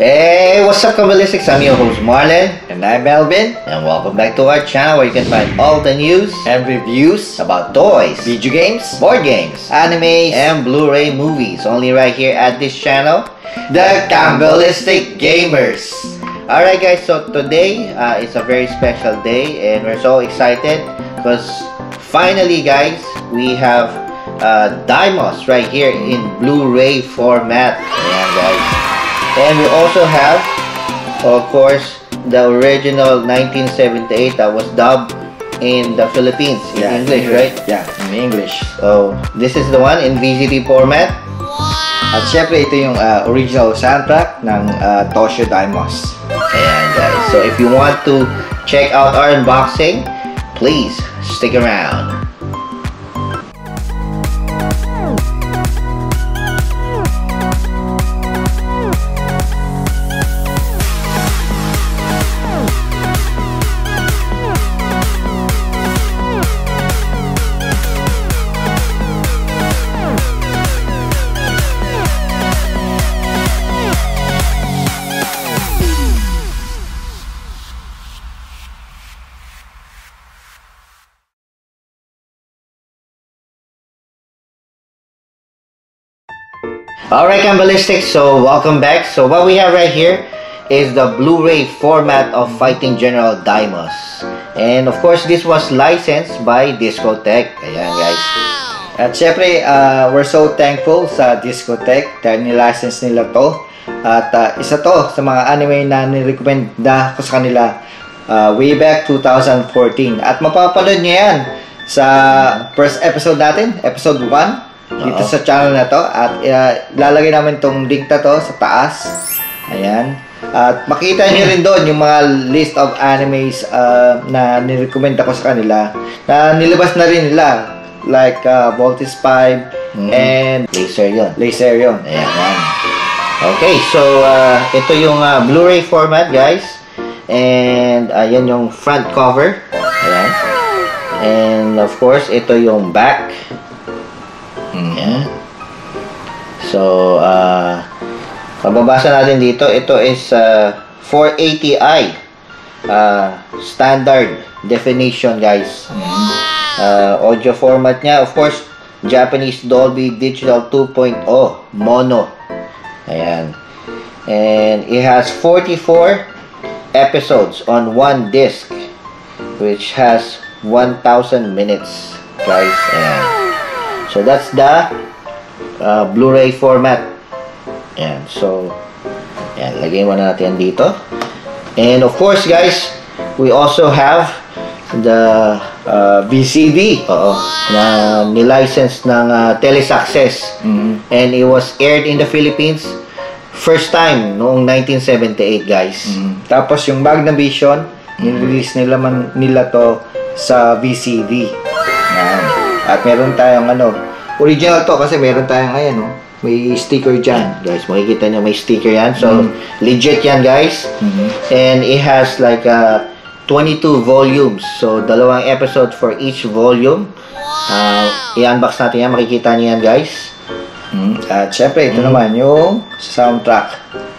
Hey, what's up, Kabbalistics? I'm your host, Marlon. And I'm Melvin. And welcome back to our channel where you can find all the news And reviews, about toys, video games, board games, anime, and Blu-ray movies. Only right here at this channel, The Kabbalistic Gamers. Alright guys, so today uh, is a very special day and we're so excited because finally guys, we have uh, Dimos right here in Blu-ray format. Guys. And we also have, of course, the original 1978 that was dubbed in the Philippines in English, right? Yeah, in English. So, this is the one in VCD format. At syempre, ito yung uh, original soundtrack ng uh, Toshio Daimos. Ayan guys. So if you want to check out our unboxing, please stick around. Alright, Ballistics, so welcome back. So what we have right here is the Blu-ray format of Fighting General Dimos. And of course, this was licensed by Discotech. Ayan guys. At syempre, uh, we're so thankful sa Discotech dahil nilicense nila to. At uh, isa to sa mga anime na nirecommend na ko sa kanila uh, way back 2014. At mapapanood nyo yan sa first episode natin, episode 1, dito sa channel na to. At uh, lalagay namin tong link na to sa taas. Ayan. At makita nyo rin doon yung mga list of animes uh, na nirecommend ako sa kanila na nilabas na rin nila like uh, Voltes 5 Mhm. and Laser yun. Laserion. Ayan. Okay, so uh, ito yung uh, Blu-ray format, guys. And ayan yung front cover. Ayan. And of course, ito yung back. Ayan. So, uh, pababasa natin dito, ito is uh, 480i uh, standard definition, guys. Uh, audio format niya, of course, Japanese Dolby Digital 2.0 mono. Ayan. And it has 44 episodes on one disc which has 1,000 minutes, guys. Ayan. So that's the uh, Blu-ray format. Ayan. So, ayan. Lagay muna natin dito. And of course, guys, we also have the uh, VCD oo, na nilicense ng uh, Telesuccess. Mhm. And it was aired in the Philippines first time noong 1978, guys. Mm. Tapos yung Magna Vision, nirelease nila man nila to sa VCD. At meron tayong ano, original to kasi meron tayong ayan oh, may sticker Yan, dyan. guys, makikita nyo may sticker yan. So, Mm. legit yan, guys. Mhm. And it has like uh, 22 volumes. So, dalawang episode for each volume. Uh, i-unbox natin yan. Makikita niyo yan, guys. Mm. At syempre, ito naman yung soundtrack.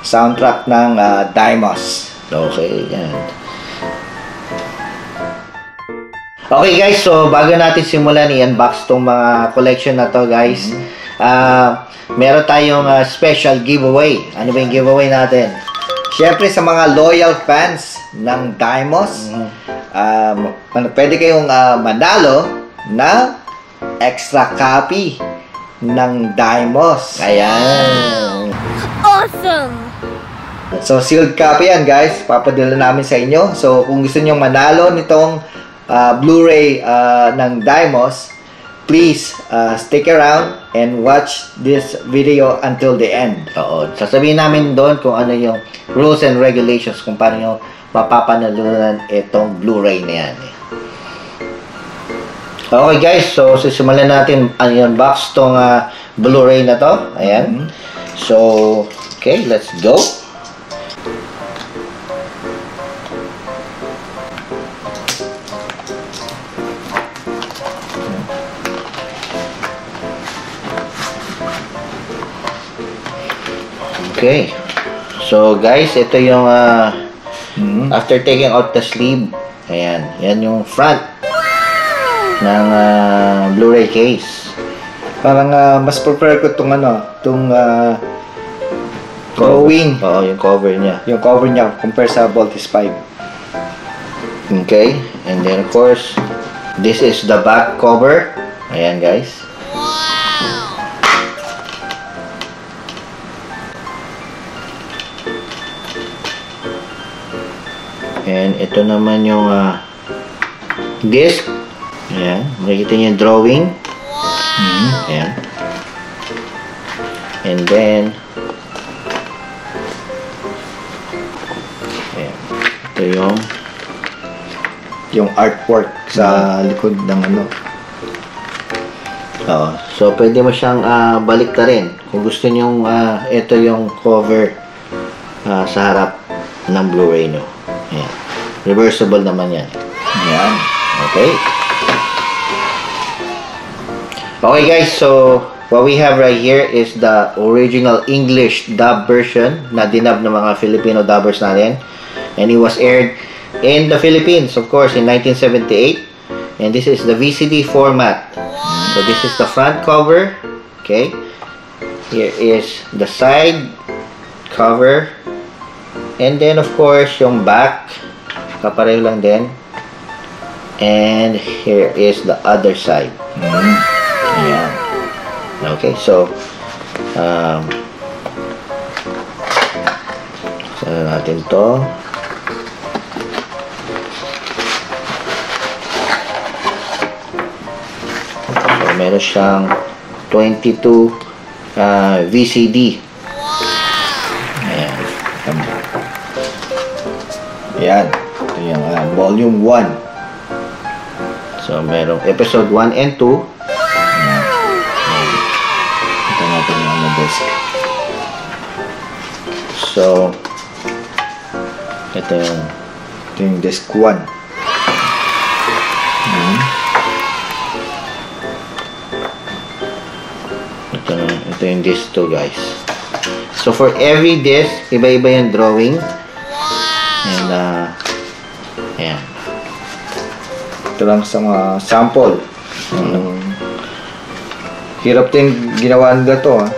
Soundtrack ng uh, Dimos. Okay, yan. Okay guys, so bago natin simulan i-unbox tong mga collection na to guys, ah meron tayong ah, special giveaway. Ano ba yung giveaway natin? Syempre sa mga loyal fans ng Dimos, um, ano, pwede kayong uh, manalo na extra copy ng Dimos. Ayan. Awesome! So sealed copy yan guys, papadala namin sa inyo. So kung gusto niyo manalo nitong uh, Blu-ray uh, ng Dimos, please uh, stick around and watch this video until the end. Oo. Sasabihin namin doon kung ano yung rules and regulations kung paano yung mapapanalunan itong Blu-ray na yan. Okay guys, so sisimulan natin ang unbox tong ah, Blu-ray na to. Ayan. So, okay, let's go. Okay. So guys, ito yung Mhm. after taking out the sleeve. Ayan, yan yung front ng ah, Blu-ray case. Parang ah, mas prefer ko itong ano, itong ah, drawing. Oo, yung cover niya. Yung cover niya compare sa Voltis 5. Okay, and then of course, this is the back cover. Ayan guys. And ito naman yung ah, disc. Ayan, makikita niyo yung drawing. Ayan. And then, ayan. Ito yung Yung artwork sa likod ng ano. Oo. So, pwede mo siyang ah, balik ta rin. Kung gusto nyo, ah, ito yung cover ah, sa harap ng Blu-ray nyo. Ayan. Reversible naman yan. Yan. Okay. Okay guys, so what we have right here is the original English dub version na dinub ng mga Filipino dubbers natin. And it was aired in the Philippines, of course, in 1978. And this is the VCD format. So this is the front cover. Okay. Here is the side cover. And then, of course, yung back. Kapareho lang din. And here is the other side. Ayan. Okay, so, um, saan natin to? So, meron siyang 22 uh, VCD. Volume 1. So, merong episode 1 and 2. Ito natin yung ano disc. So, ito yung Ito yung disc 1. Ito, ito yung disc 2 guys. So for every disc, iba-iba yung drawing. And uh, ayan. Ito lang sa mga sample. Um, hirap din ginawa nila to ah.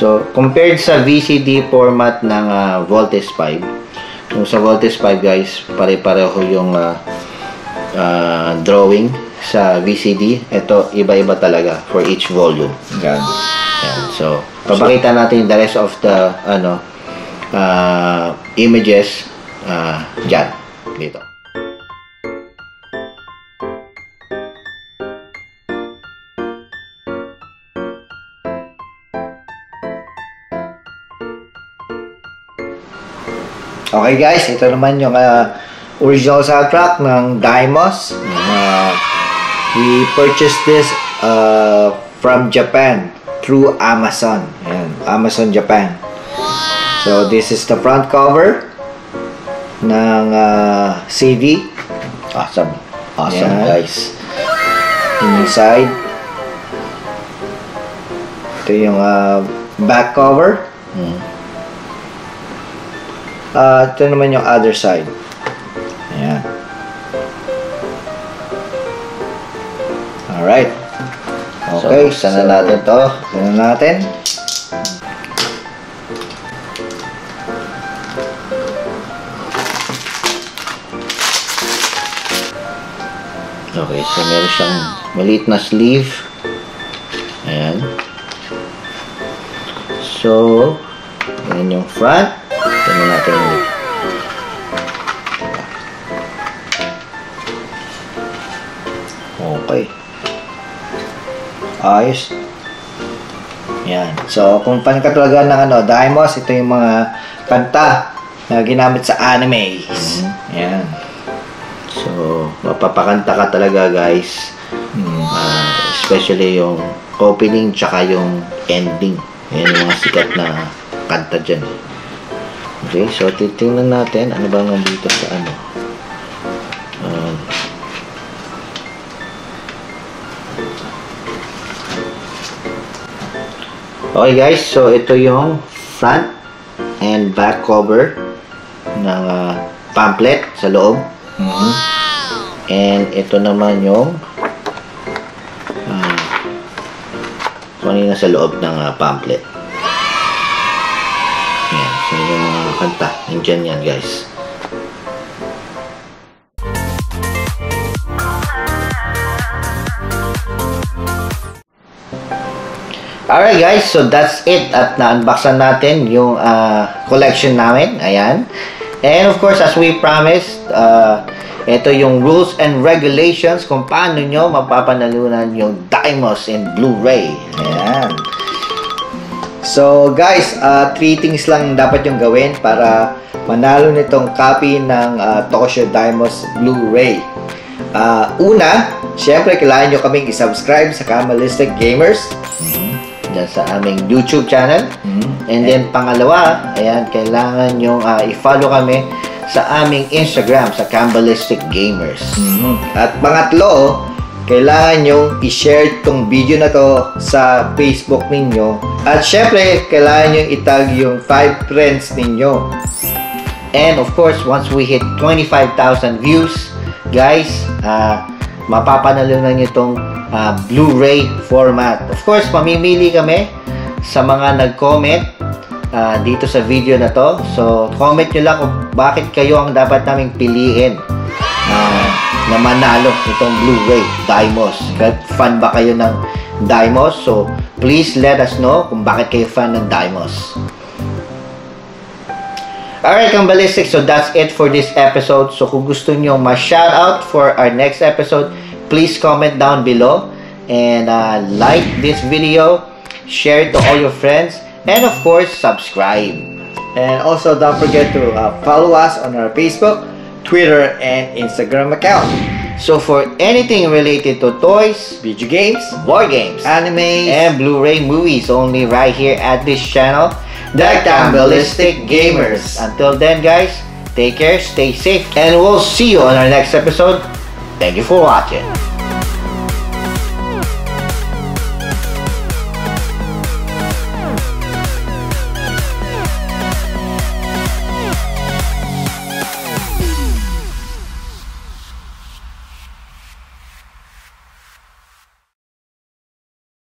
So compared sa VCD format ng uh, Voltes 5, yung sa Voltes 5 guys, pare-pareho yung uh, uh, drawing sa VCD. Ito iba-iba talaga for each volume. Yan. Yan. So, papakita natin the rest of the ano uh, images uh, dyan. Dito. Okay guys, ito naman yung ah, original soundtrack ng Daimos. Uh, we purchased this uh, from Japan through Amazon. Ayan, Amazon Japan. So this is the front cover ng ah, CD. Awesome. Awesome, Yan. guys. Yung side. Ito yung ah, back cover. Mm. Ah, ito naman yung other side. Ayan. Alright. Okay, so, buksan na natin to. Buksan na natin. Okay, so meron siyang maliit na sleeve. Ayan. So, ayan yung front. Tignan natin yung Okay. Ayos. Yan. So, kung panikatulagan ng ano, Daimos, ito yung mga kanta na ginamit sa animes. Yan. So, mapapakanta ka talaga guys. Ah, especially yung opening tsaka yung ending. Yan yung mga sikat na kanta dyan. Okay, so titingnan natin ano ba nandito sa ano. Ah, Okay guys, so ito yung front and back cover ng uh, pamphlet sa loob. Mhm. And ito naman yung uh, kung ano yung nasa loob ng uh, pamphlet. Yan. So yung mga kanta, nandyan yan guys. Alright guys, so that's it at na-unboxan natin yung uh, collection namin. Ayan. And of course, as we promised, uh, ito yung rules and regulations kung paano nyo mapapanalunan yung Dimos in Blu-ray. Ayan. So guys, uh, three things lang dapat yung gawin para manalo nitong copy ng uh, Tosho Dimos Blu-ray. Uh, una, syempre kailangan nyo kaming isubscribe sa Kamalistic Gamers. Dyan sa aming YouTube channel. And then pangalawa, ayan, kailangan nyo uh, i-follow kami sa aming Instagram, sa Cambalistic Gamers. At pangatlo, kailangan nyo i-share tong video na to sa Facebook ninyo. At syempre, kailangan nyo itag yung 5 friends ninyo. And of course, once we hit 25,000 views, guys, uh, mapapanalunan nyo itong uh, Blu-ray format. Of course, mamimili kami sa mga nag-comment uh, dito sa video na to. So, comment nyo lang kung bakit kayo ang dapat naming piliin uh, na manalo itong Blu-ray Dimos. Fan ba kayo ng Dimos? So, please let us know kung bakit kayo fan ng Dimos. Alright, Kambalistic. So, that's it for this episode. So, kung gusto nyo ma-shoutout for our next episode, please comment down below. And uh, like this video, share it to all your friends, and of course, subscribe. And also, don't forget to uh, follow us on our Facebook, Twitter, and Instagram account. So, for anything related to toys, Video games, board games, anime, and Blu-ray movies only right here at this channel, The Cambalistic Gamers. Until then, guys, take care, stay safe, and we'll see you on our next episode. Thank you for watching.